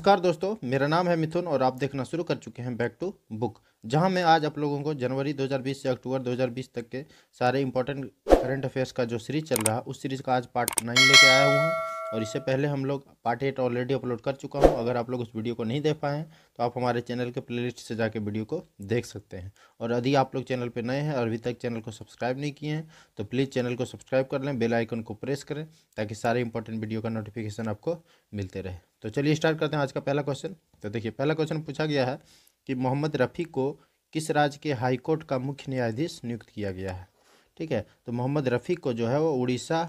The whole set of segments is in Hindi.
नमस्कार दोस्तों, मेरा नाम है मिथुन और आप देखना शुरू कर चुके हैं बैक टू बुक जहाँ मैं आज आप लोगों को जनवरी 2020 से अक्टूबर 2020 तक के सारे इंपॉर्टेंट करंट अफेयर्स का जो सीरीज़ चल रहा है, उस सीरीज़ का आज पार्ट नाइन लेके आया हूँ। और इससे पहले हम लोग पार्ट एट ऑलरेडी अपलोड कर चुका हूँ। अगर आप लोग उस वीडियो को नहीं देख पाए तो आप हमारे चैनल के प्लेलिस्ट से जाके वीडियो को देख सकते हैं। और यदि आप लोग चैनल पर नए हैं और अभी तक चैनल को सब्सक्राइब नहीं किए हैं तो प्लीज़ चैनल को सब्सक्राइब कर लें बेल आइकन को प्रेस करें, ताकि सारे इंपॉर्टेंट वीडियो का नोटिफिकेशन आपको मिलते रहे। तो चलिए स्टार्ट करते हैं आज का पहला क्वेश्चन तो देखिए, पहला क्वेश्चन पूछा गया है कि मोहम्मद रफ़ी को किस राज्य के हाई कोर्ट का मुख्य न्यायाधीश नियुक्त किया गया है। ठीक है तो मोहम्मद रफ़ी को जो है वो उड़ीसा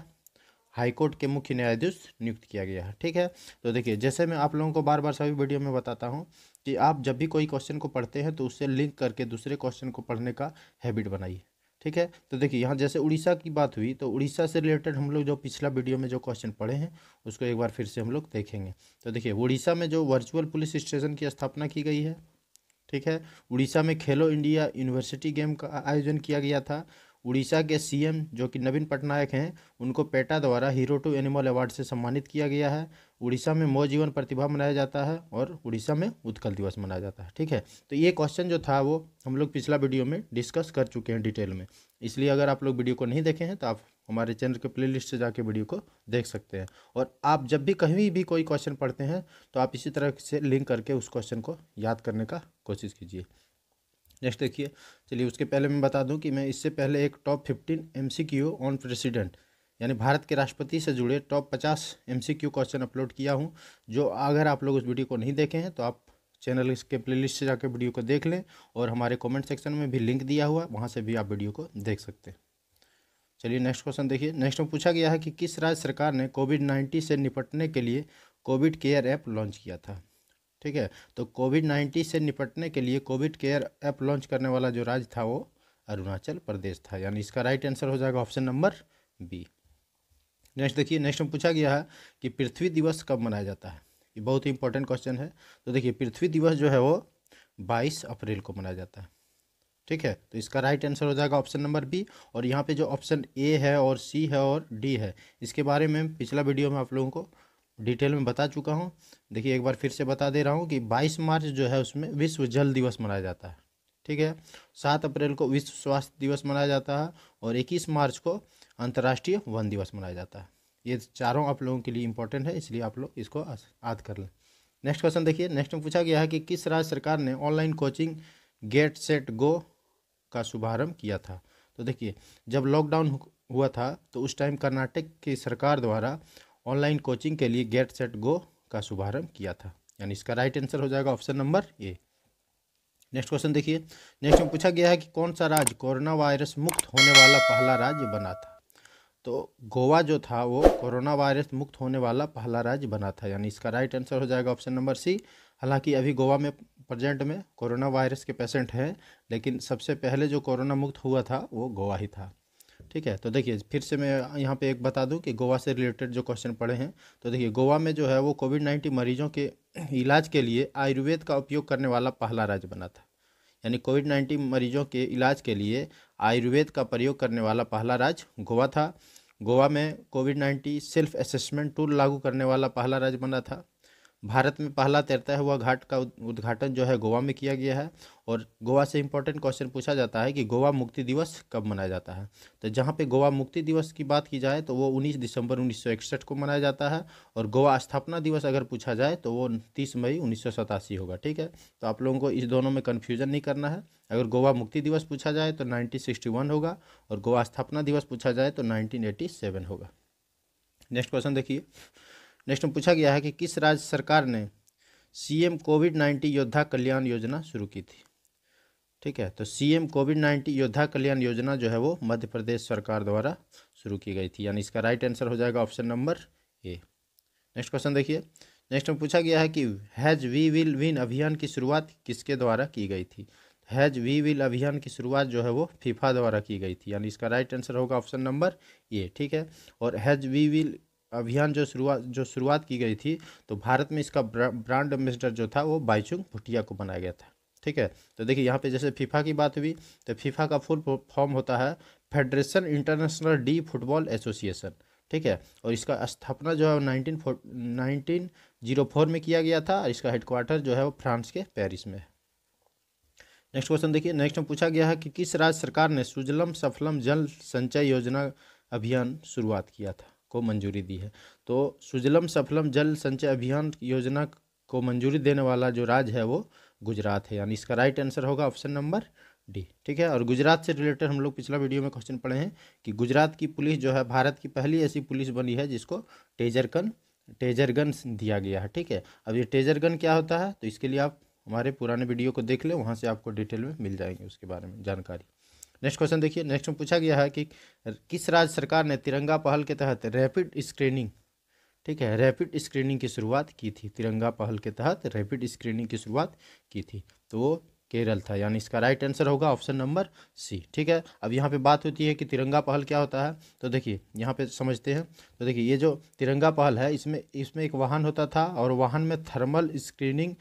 हाई कोर्ट के मुख्य न्यायाधीश नियुक्त किया गया है। ठीक है तो देखिए, जैसे मैं आप लोगों को बार बार सभी वीडियो में बताता हूँ कि आप जब भी कोई क्वेश्चन को पढ़ते हैं तो उससे लिंक करके दूसरे क्वेश्चन को पढ़ने का हैबिट बनाइए। ठीक है तो देखिए, यहाँ जैसे उड़ीसा की बात हुई तो उड़ीसा से रिलेटेड हम लोग जो पिछला वीडियो में जो क्वेश्चन पढ़े हैं, उसको एक बार फिर से हम लोग देखेंगे। तो देखिए, उड़ीसा में जो वर्चुअल पुलिस स्टेशन की स्थापना की गई है ठीक है? उड़ीसा में खेलो इंडिया यूनिवर्सिटी गेम का आयोजन किया गया था। उड़ीसा के सीएम, जो कि नवीन पटनायक हैं, उनको पेटा द्वारा हीरो टू एनिमल अवार्ड से सम्मानित किया गया है। उड़ीसा में मौ जीवन प्रतिभा मनाया जाता है और उड़ीसा में उत्कल दिवस मनाया जाता है, ठीक है? तो ये क्वेश्चन जो था वो हम लोग पिछला वीडियो में डिस्कस कर चुके हैं डिटेल में। इसलिए अगर आप लोग वीडियो को नहीं देखे हैं तो आप हमारे चैनल के प्ले से जाके वीडियो को देख सकते हैं। और आप जब भी कहीं भी कोई क्वेश्चन पढ़ते हैं तो आप इसी तरह से लिंक करके उस क्वेश्चन को याद करने का कोशिश कीजिए। नेक्स्ट देखिए, चलिए उसके पहले मैं बता दूँ कि मैं इससे पहले एक top fifteen M on president यानी भारत के राष्ट्रपति से जुड़े टॉप पचास एम क्वेश्चन अपलोड किया हूँ, जो अगर आप लोग उस वीडियो को नहीं देखे हैं तो आप चैनल के प्लेलिस्ट से जाकर वीडियो को देख लें और हमारे कमेंट सेक्शन में भी लिंक दिया हुआ वहाँ से भी आप वीडियो को देख सकते हैं। चलिए नेक्स्ट क्वेश्चन देखिए। नेक्स्ट में पूछा गया है कि किस राज्य सरकार ने कोविड नाइन्टीन से निपटने के लिए कोविड केयर ऐप लॉन्च किया था? ठीक है तो कोविड नाइन्टीन से निपटने के लिए कोविड केयर ऐप लॉन्च करने वाला जो राज्य था वो अरुणाचल प्रदेश था। यानी इसका राइट आंसर हो जाएगा ऑप्शन नंबर बी नेक्स्ट देखिए नेक्स्ट में पूछा गया है कि पृथ्वी दिवस कब मनाया जाता है? ये बहुत ही इंपॉर्टेंट क्वेश्चन है। तो देखिए, पृथ्वी दिवस जो है वो बाईस अप्रैल को मनाया जाता है। ठीक है? तो इसका राइट आंसर हो जाएगा ऑप्शन नंबर बी और यहाँ पे जो ऑप्शन ए है और सी है और डी है, इसके बारे में पिछला वीडियो में आप लोगों को डिटेल में बता चुका हूँ। देखिए, एक बार फिर से बता दे रहा हूँ कि 22 मार्च जो है उसमें विश्व जल दिवस मनाया जाता है। ठीक है? सात अप्रैल को विश्व स्वास्थ्य दिवस मनाया जाता है और 21 मार्च को अंतर्राष्ट्रीय वन दिवस मनाया जाता है। ये चारों आप लोगों के लिए इंपॉर्टेंट है, इसलिए आप लोग इसको याद कर लें। नेक्स्ट क्वेश्चन देखिए नेक्स्ट में पूछा गया है कि किस राज्य सरकार ने online coaching get set go का शुभारंभ किया था? तो देखिए, जब लॉकडाउन हुआ था तो उस टाइम कर्नाटक की सरकार द्वारा ऑनलाइन कोचिंग के लिए गेट सेट गो का शुभारंभ किया था। यानी इसका राइट आंसर हो जाएगा option number A next question देखिए नेक्स्ट में पूछा गया है कि कौन सा राज्य कोरोना वायरस मुक्त होने वाला पहला राज्य बना था? तो गोवा जो था, वो कोरोना वायरस मुक्त होने वाला पहला राज्य बना था। यानी इसका राइट आंसर हो जाएगा ऑप्शन नंबर सी हालाँकि अभी गोवा में प्रेजेंट में कोरोना वायरस के पेशेंट हैं, लेकिन सबसे पहले जो कोरोना मुक्त हुआ था, वो गोवा ही था। ठीक है? तो देखिए, फिर से मैं यहाँ पे एक बता दूँ कि गोवा से रिलेटेड जो क्वेश्चन पढ़े हैं तो देखिए, गोवा में जो है, वो कोविड नाइन्टीन मरीजों के इलाज के लिए आयुर्वेद का उपयोग करने वाला पहला राज्य बना था। यानी कोविड नाइन्टीन मरीजों के इलाज के लिए आयुर्वेद का प्रयोग करने वाला पहला राज्य गोवा था। गोवा में Covid nineteen self assessment tool लागू करने वाला पहला राज्य बना था। भारत में पहला तैरता हुआ घाट का उद्घाटन जो है गोवा में किया गया है और गोवा से इंपॉर्टेंट क्वेश्चन पूछा जाता है कि गोवा मुक्ति दिवस कब मनाया जाता है। तो जहाँ पे गोवा मुक्ति दिवस की बात की जाए तो वो 19 दिसंबर उन्नीस सौ इकसठ को मनाया जाता है और गोवा स्थापना दिवस अगर पूछा जाए तो वो तीस मई उन्नीस सौ सतासी होगा, ठीक है? तो आप लोगों को इस दोनों में कन्फ्यूज़न नहीं करना है। अगर गोवा मुक्ति दिवस पूछा जाए तो नाइनटीन होगा और गोवा स्थापना दिवस पूछा जाए तो नाइनटीन होगा। नेक्स्ट क्वेश्चन देखिए। नेक्स्ट में पूछा गया है कि किस राज्य सरकार ने सीएम कोविड नाइन्टीन योद्धा कल्याण योजना शुरू की थी? ठीक है तो सीएम कोविड नाइन्टीन योद्धा कल्याण योजना जो है वो मध्य प्रदेश सरकार द्वारा शुरू की गई थी। यानी इसका राइट आंसर हो जाएगा option number A next question देखिए। नेक्स्ट में पूछा गया है कि हैज़ वी विल विन अभियान की शुरुआत किसके द्वारा की गई थी? हैज़ वी विल अभियान की शुरुआत जो है वो फीफा द्वारा की गई थी। यानी इसका राइट आंसर होगा ऑप्शन नंबर ए ठीक है, और हैज़ वी विल अभियान जो शुरुआत जो शुरुआत की गई थी तो भारत में इसका ब्रांड एम्बेसडर जो था, वो बाइचुंग भुटिया को बनाया गया था। ठीक है? तो देखिए, यहाँ पे जैसे फीफा की बात हुई तो फीफा का फुल फॉर्म होता है Federation International de Football Association. ठीक है? और इसका स्थापना जो है नाइनटीन नाइनटीन ज़ीरो फोर में किया गया था, और इसका हेडक्वार्टर जो है, वो फ्रांस के पेरिस में है। नेक्स्ट क्वेश्चन देखिए, नेक्स्ट में पूछा गया है कि किस राज्य सरकार ने सुजलम सफलम जल संचय योजना अभियान शुरुआत किया था? को मंजूरी दी है। तो सुजलम सफलम जल संचय अभियान योजना को मंजूरी देने वाला जो राज्य है वो गुजरात है। यानी इसका राइट आंसर होगा ऑप्शन नंबर डी ठीक है? और गुजरात से रिलेटेड हम लोग पिछला वीडियो में क्वेश्चन पढ़े हैं कि गुजरात की पुलिस जो है, भारत की पहली ऐसी पुलिस बनी है जिसको टेजर गन टेजर गन दिया गया है, ठीक है? अब ये टेजर गन क्या होता है? तो इसके लिए आप हमारे पुराने वीडियो को देख लें, वहाँ से आपको डिटेल में मिल जाएँगे उसके बारे में जानकारी। नेक्स्ट क्वेश्चन देखिए नेक्स्ट में पूछा गया है कि किस राज्य सरकार ने तिरंगा पहल के तहत रैपिड स्क्रीनिंग ठीक है रैपिड स्क्रीनिंग की शुरुआत की थी? तिरंगा पहल के तहत रैपिड स्क्रीनिंग की शुरुआत की थी। तो वो केरल था, यानी इसका राइट आंसर होगा ऑप्शन नंबर सी ठीक है? अब यहाँ पे बात होती है कि तिरंगा पहल क्या होता है? तो देखिए, यहाँ पे समझते हैं। तो देखिए, ये जो तिरंगा पहल है, इसमें इसमें एक वाहन होता था और वाहन में थर्मल स्क्रीनिंग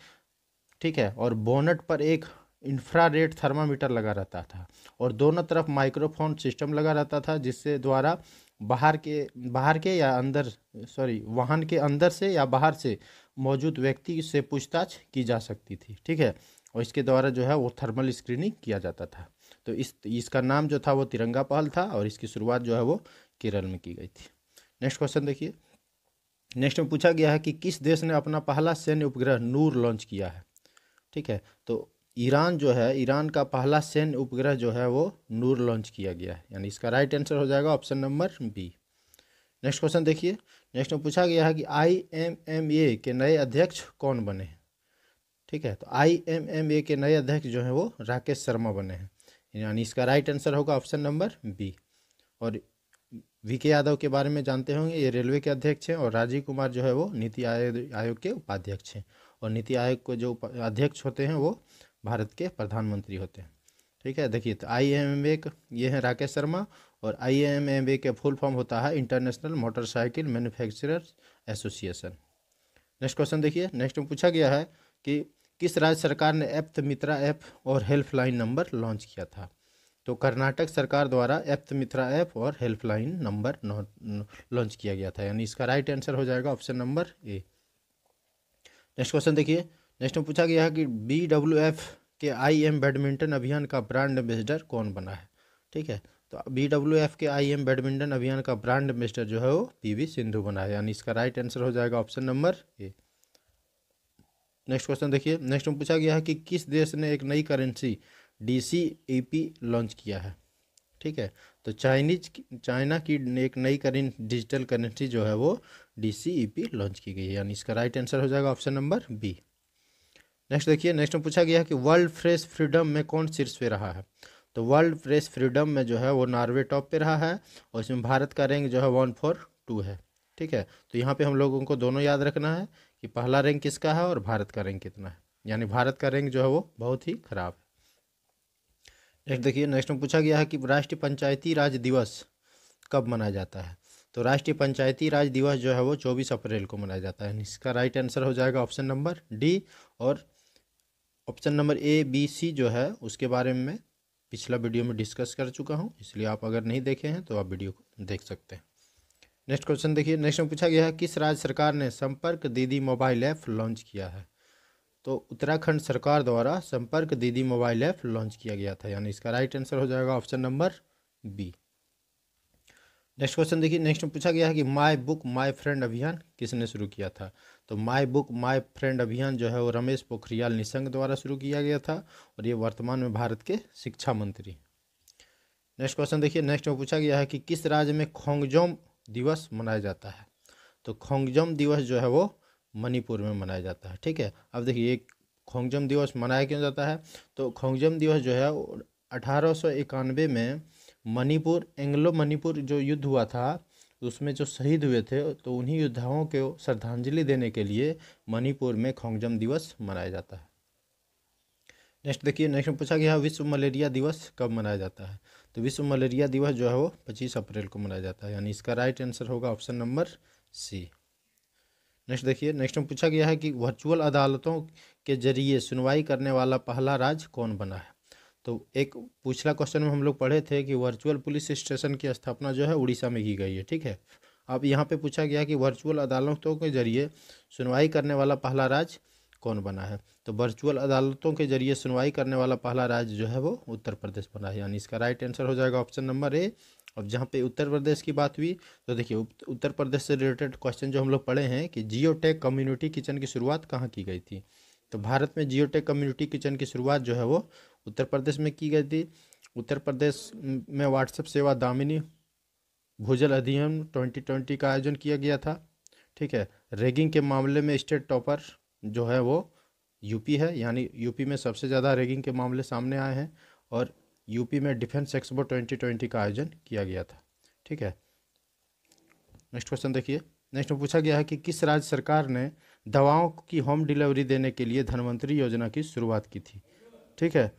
ठीक है, और बोनट पर एक इंफ्रारेड थर्मामीटर लगा रहता था और दोनों तरफ़ माइक्रोफोन सिस्टम लगा रहता था, जिससे द्वारा बाहर के बाहर के या अंदर सॉरी वाहन के अंदर से या बाहर से मौजूद व्यक्ति से पूछताछ की जा सकती थी, ठीक है? और इसके द्वारा जो है वो थर्मल स्क्रीनिंग किया जाता था। तो इस, इसका नाम जो था वो तिरंगा पहल था और इसकी शुरुआत जो है वो केरल में की गई थी। नेक्स्ट क्वेश्चन देखिए। नेक्स्ट में पूछा गया है कि किस देश ने अपना पहला सैन्य उपग्रह नूर लॉन्च किया है, ठीक है? तो ईरान जो है, ईरान का पहला सैन्य उपग्रह जो है वो नूर लॉन्च किया गया है। यानी इसका राइट आंसर हो जाएगा option number B next question देखिए। नेक्स्ट में पूछा गया है कि आई एम एम ए के नए अध्यक्ष कौन बने हैं? ठीक है तो आई एम एम ए के नए अध्यक्ष जो हैं वो राकेश शर्मा बने हैं। यानी इसका राइट आंसर होगा ऑप्शन नंबर बी और वी के यादव के बारे में जानते होंगे, ये रेलवे के अध्यक्ष हैं और राजीव कुमार जो है वो नीति आयोग आयोग के उपाध्यक्ष हैं। और नीति आयोग के जो अध्यक्ष होते हैं वो भारत के प्रधानमंत्री होते हैं। ठीक है, देखिए तो आई एम ए ये हैं राकेश शर्मा और आई एम एम ए के फुल फॉर्म होता है International Motorcycle Manufacturers Association next question देखिए नेक्स्ट में पूछा गया है कि किस राज्य सरकार ने एप्त मित्रा ऐप और हेल्पलाइन नंबर लॉन्च किया था? तो कर्नाटक सरकार द्वारा एप्त मित्रा ऐप और हेल्पलाइन नंबर लॉन्च किया गया था। यानी इसका राइट आंसर हो जाएगा option number A next question देखिए नेक्स्ट में पूछा गया है कि बी डब्ल्यू एफ़ के आई एम बैडमिंटन अभियान का ब्रांड एम्बेसडर कौन बना है? ठीक है तो बी डब्ल्यू एफ़ के आई एम बैडमिंटन अभियान का ब्रांड एम्बेसडर जो है वो पी वी सिंधु बना है, यानी इसका राइट आंसर हो जाएगा option number A next question देखिए नेक्स्ट में पूछा गया है कि किस देश ने एक नई currency D C A P launch किया है? ठीक है तो चाइनीज़ चाइना की एक नई करें डिजिटल करेंसी जो है वो D C E P launch की गई है, यानी इसका राइट आंसर हो जाएगा ऑप्शन नंबर बी नेक्स्ट देखिए नेक्स्ट में पूछा गया कि वर्ल्ड फ्रेश फ्रीडम में कौन शीर्ष पे रहा है? तो वर्ल्ड फ्रेश फ्रीडम में जो है वो नॉर्वे टॉप पे रहा है और इसमें भारत का रैंक जो है वन फोर टू है। ठीक है? तो यहाँ पे हम लोगों को दोनों याद रखना है कि पहला रैंक किसका है और भारत का रैंक कितना है। यानी भारत का रैंक जो है वो बहुत ही खराब है। नेक्स्ट देखिए नेक्स्ट में पूछा गया है कि राष्ट्रीय पंचायती राज दिवस कब मनाया जाता है? तो राष्ट्रीय पंचायती राज दिवस जो है वो चौबीस अप्रैल को मनाया जाता है। इसका राइट आंसर हो जाएगा ऑप्शन नंबर डी और option number A, B, C जो है, उसके बारे में पिछला वीडियो में डिस्कस कर चुका हूँ, इसलिए आप अगर नहीं देखे हैं तो आप वीडियो को देख सकते हैं। नेक्स्ट क्वेश्चन देखिए, नेक्स्ट में पूछा गया है, किस राज्य सरकार ने संपर्क दीदी मोबाइल ऐप लॉन्च किया है? तो उत्तराखंड सरकार द्वारा संपर्क दीदी मोबाइल ऐप लॉन्च किया गया था, यानी इसका राइट आंसर हो जाएगा option number B. Next question देखिए नेक्स्ट में पूछा गया है कि माई बुक माई फ्रेंड अभियान किसने शुरू किया था? तो माई बुक माई फ्रेंड अभियान जो है वो रमेश पोखरियाल निशंक द्वारा शुरू किया गया था और ये वर्तमान में भारत के शिक्षा मंत्री नेक्स्ट क्वेश्चन देखिए नेक्स्ट में पूछा गया है कि किस राज्य में खोंगजोम दिवस मनाया जाता है? तो खोंगजोम दिवस जो है वो मणिपुर में मनाया जाता है, ठीक है? अब देखिए खोंगजम दिवस मनाया क्यों जाता है? तो खोंगजम दिवस जो है अठारह सौ इक्यानवे में मणिपुर एंग्लो मणिपुर जो युद्ध हुआ था, उसमें जो शहीद हुए थे तो उन्हीं योद्धाओं को श्रद्धांजलि देने के लिए मणिपुर में खोंगजम दिवस मनाया जाता है। नेक्स्ट देखिए नेक्स्ट में पूछा गया विश्व मलेरिया दिवस कब मनाया जाता है? तो विश्व मलेरिया दिवस जो है वो पच्चीस अप्रैल को मनाया जाता है, यानी इसका राइट आंसर होगा ऑप्शन नंबर सी नेक्स्ट देखिए नेक्स्ट में पूछा गया है कि वर्चुअल अदालतों के ज़रिए सुनवाई करने वाला पहला राज्य कौन बना है? तो एक पिछला क्वेश्चन में हम लोग पढ़े थे कि वर्चुअल पुलिस स्टेशन की स्थापना जो है उड़ीसा में की गई है, ठीक है? अब यहाँ पे पूछा गया कि वर्चुअल अदालतों के ज़रिए सुनवाई करने वाला पहला राज्य कौन बना है? तो वर्चुअल अदालतों के ज़रिए सुनवाई करने वाला पहला राज्य जो है वो उत्तर प्रदेश बना है। यानी इसका राइट आंसर हो जाएगा ऑप्शन नंबर ए अब जहाँ पे उत्तर प्रदेश की बात हुई तो देखिए उत्तर प्रदेश से रिलेटेड क्वेश्चन जो हम लोग पढ़े हैं कि जियो कम्युनिटी किचन की शुरुआत कहाँ की गई थी? तो भारत में जियो कम्युनिटी किचन की शुरुआत जो है वो उत्तर प्रदेश में की गई थी। उत्तर प्रदेश में व्हाट्सएप सेवा दामिनी भूजल अधिनियम ट्वेंटी ट्वेंटी का आयोजन किया गया था। ठीक है, रेगिंग के मामले में स्टेट टॉपर जो है वो यूपी है, यानी यूपी में सबसे ज़्यादा रेगिंग के मामले सामने आए हैं और यूपी में डिफेंस एक्सपो ट्वेंटी ट्वेंटी का आयोजन किया गया था। ठीक है, नेक्स्ट क्वेश्चन देखिए। नेक्स्ट में पूछा गया है कि किस राज्य सरकार ने दवाओं की होम डिलीवरी देने के लिए धनवंतरी योजना की शुरुआत की थी। ठीक है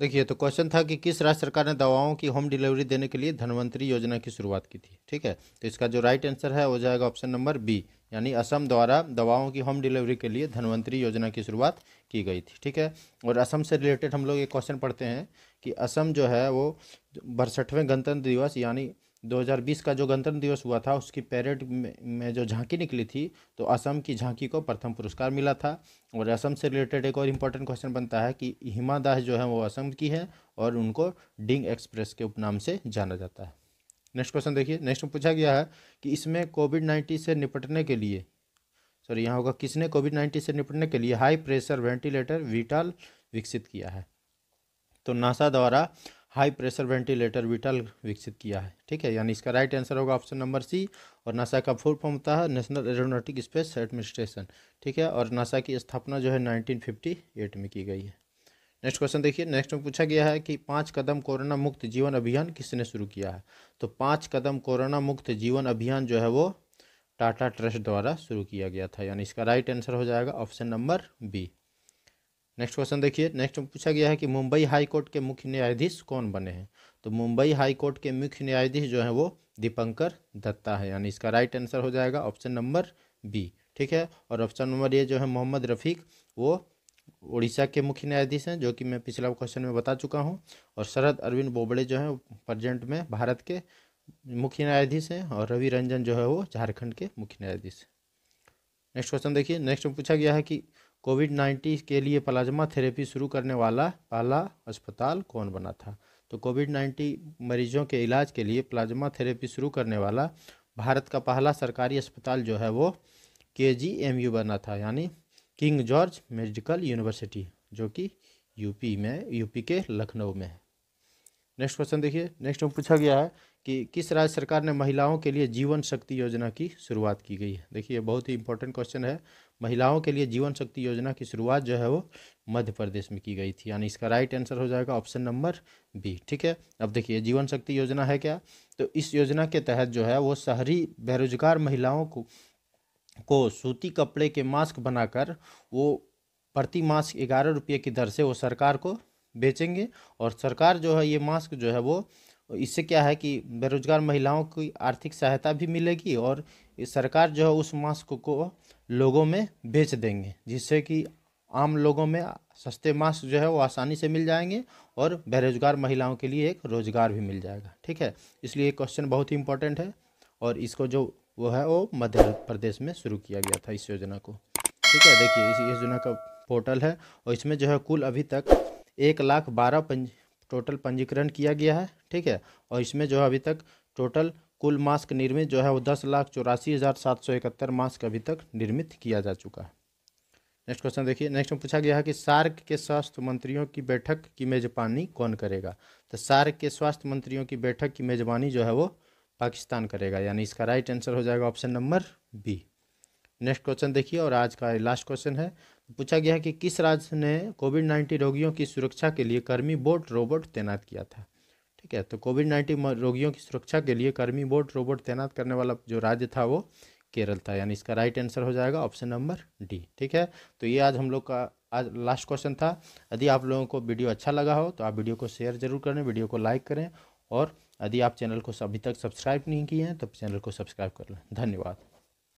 देखिए तो क्वेश्चन था कि किस राज्य सरकार ने दवाओं की होम डिलीवरी देने के लिए धनवंतरी योजना की शुरुआत की थी? ठीक है? तो इसका जो राइट आंसर है, वो जाएगा ऑप्शन नंबर बी यानी असम द्वारा दवाओं की होम डिलीवरी के लिए धनवंतरी योजना की शुरुआत की गई थी। ठीक है? और असम से रिलेटेड हम लोग एक क्वेश्चन पढ़ते हैं कि असम जो है, वो बरसठवें गणतंत्र दिवस, यानी 2020 का जो गणतंत्र दिवस हुआ था, उसकी पैरेड में जो झांकी निकली थी तो असम की झांकी को प्रथम पुरस्कार मिला था। और असम से रिलेटेड एक और इम्पोर्टेंट क्वेश्चन बनता है कि हिमा दास जो है, वो असम की है और उनको डिंग एक्सप्रेस के उपनाम से जाना जाता है। नेक्स्ट क्वेश्चन देखिए। नेक्स्ट में पूछा गया है कि इसमें कोविड नाइन्टीन से निपटने के लिए सॉरी यहाँ होगा, किसने कोविड नाइन्टीन से निपटने के लिए हाई प्रेशर वेंटिलेटर विटाल विकसित किया है? तो नासा द्वारा हाई प्रेशर वेंटिलेटर विटल विकसित किया है। ठीक है, यानी इसका राइट आंसर होगा ऑप्शन नंबर सी और नासा का फुल फॉर्म होता है नेशनल एरोनॉटिक स्पेस एडमिनिस्ट्रेशन ठीक है, और नासा की स्थापना जो है 1958 में की गई है। नेक्स्ट क्वेश्चन देखिए नेक्स्ट में पूछा गया है कि पाँच कदम कोरोना मुक्त जीवन अभियान किसने शुरू किया है? तो पाँच कदम कोरोना मुक्त जीवन अभियान जो है वो टाटा ट्रस्ट द्वारा शुरू किया गया था, यानी इसका राइट आंसर हो जाएगा option number B next question देखिए। नेक्स्ट पूछा गया है कि मुंबई हाई कोर्ट के मुख्य न्यायाधीश कौन बने हैं? तो मुंबई हाई कोर्ट के मुख्य न्यायाधीश जो है वो दीपंकर दत्ता है, यानी इसका राइट आंसर हो जाएगा ऑप्शन नंबर बी ठीक है? और ऑप्शन नंबर ए जो है मोहम्मद रफ़ीक, वो उड़ीसा के मुख्य न्यायाधीश हैं, जो कि मैं पिछला क्वेश्चन में बता चुका हूँ। और शरद अरविंद बोबड़े जो है प्रजेंट में भारत के मुख्य न्यायाधीश हैं और रवि रंजन जो है वो झारखंड के मुख्य न्यायाधीश नेक्स्ट क्वेश्चन देखिए। नेक्स्ट में पूछा गया है कि कोविड नाइन्टीन के लिए प्लाज्मा थेरेपी शुरू करने वाला पहला अस्पताल कौन बना था? तो कोविड नाइन्टीन मरीजों के इलाज के लिए प्लाज्मा थेरेपी शुरू करने वाला भारत का पहला सरकारी अस्पताल जो है वो के जी एम यू बना था, यानी किंग जॉर्ज मेडिकल यूनिवर्सिटी, जो कि यूपी में, यूपी के लखनऊ में है। नेक्स्ट क्वेश्चन देखिए। नेक्स्ट में पूछा गया है कि किस राज्य सरकार ने महिलाओं के लिए जीवन शक्ति योजना की शुरुआत की गई है? देखिए बहुत ही इंपॉर्टेंट क्वेश्चन है। महिलाओं के लिए जीवन शक्ति योजना की शुरुआत जो है वो मध्य प्रदेश में की गई थी। यानी इसका राइट आंसर हो जाएगा ऑप्शन नंबर बी ठीक है? अब देखिए, जीवन शक्ति योजना है क्या? तो इस योजना के तहत जो है वो शहरी बेरोजगार महिलाओं को को सूती कपड़े के मास्क बनाकर वो प्रति मास्क ग्यारह रुपये की दर से वो सरकार को बेचेंगे और सरकार जो है ये मास्क जो है वो इससे क्या है कि बेरोजगार महिलाओं की आर्थिक सहायता भी मिलेगी और सरकार जो है उस मास्क को लोगों में बेच देंगे, जिससे कि आम लोगों में सस्ते मास्क जो है वो आसानी से मिल जाएँगे और बेरोजगार महिलाओं के लिए एक रोज़गार भी मिल जाएगा। ठीक है? इसलिए क्वेश्चन बहुत ही इंपॉर्टेंट है और इसको जो वो है वो मध्य प्रदेश में शुरू किया गया था इस योजना को। ठीक है? देखिए, इस योजना का पोर्टल है और इसमें जो है कुल अभी तक एक लाख बारह पंज टोटल पंजीकरण किया गया है, ठीक है? और इसमें जो है अभी तक टोटल कुल मास्क निर्मित जो है वो दस लाख चौरासी हज़ार सात सौ इकहत्तर मास्क अभी तक निर्मित किया जा चुका है। नेक्स्ट क्वेश्चन देखिए नेक्स्ट में पूछा गया है कि सार्क के स्वास्थ्य मंत्रियों की बैठक की मेजबानी कौन करेगा? तो सार्क के स्वास्थ्य मंत्रियों की बैठक की मेजबानी जो है वो पाकिस्तान करेगा, यानी इसका राइट आंसर हो जाएगा option number B next question देखिए, और आज का लास्ट क्वेश्चन है। पूछा गया है कि किस राज्य ने कोविड नाइन्टीन रोगियों की सुरक्षा के लिए कर्मी बोट रोबोट तैनात किया था? ठीक है तो कोविड नाइन्टीन रोगियों की सुरक्षा के लिए कर्मी बोट रोबोट तैनात करने वाला जो राज्य था वो केरल था। यानी इसका राइट आंसर हो जाएगा ऑप्शन नंबर डी ठीक है तो ये आज हम लोग का, आज लास्ट क्वेश्चन था। यदि आप लोगों को वीडियो अच्छा लगा हो तो आप वीडियो को शेयर ज़रूर करें वीडियो को लाइक करें, और यदि आप चैनल को अभी तक सब्सक्राइब नहीं किए हैं तो चैनल को सब्सक्राइब कर लें। धन्यवाद।